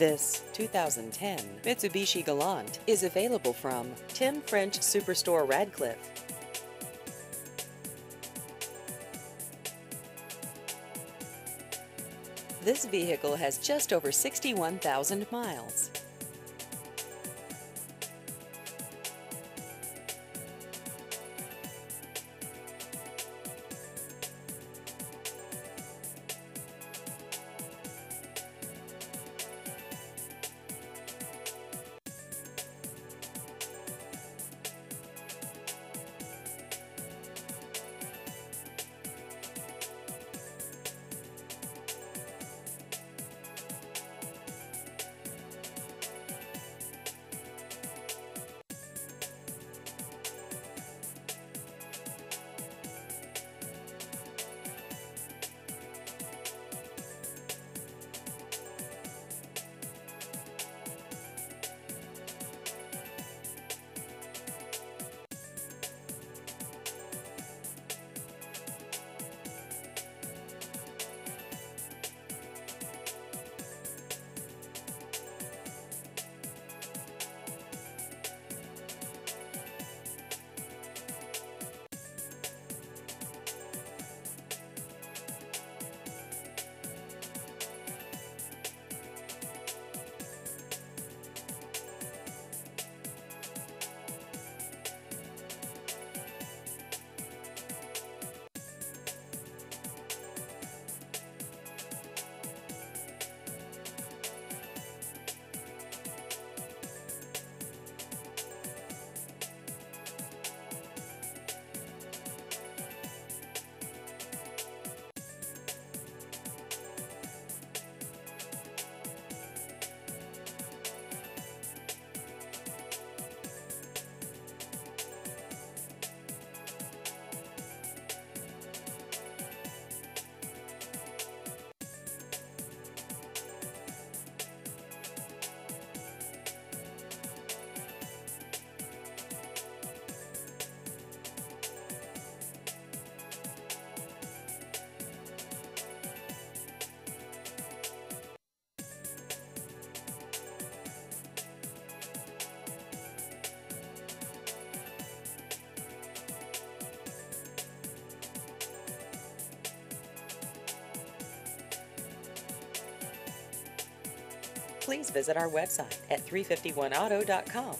This 2010 Mitsubishi Galant is available from Tim French Superstore Radcliff. This vehicle has just over 61,000 miles. Please visit our website at 351auto.com